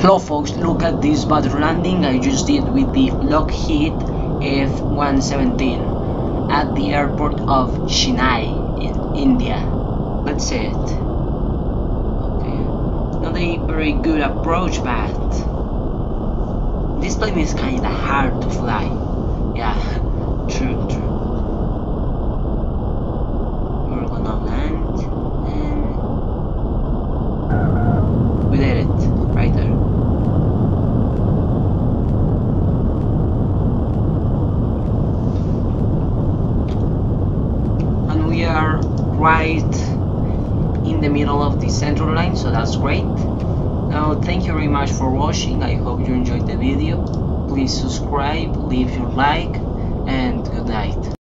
Hello folks, look at this butter landing I just did with the Lockheed F-117 at the airport of Chennai in India. See it. Okay, not a very good approach but this plane is kinda hard to fly. Yeah, true, true. We're gonna land and we did it right there. and we are right in the middle of the central line so that's great. Now thank you very much for watching. I hope you enjoyed the video. Please subscribe leave your like and good night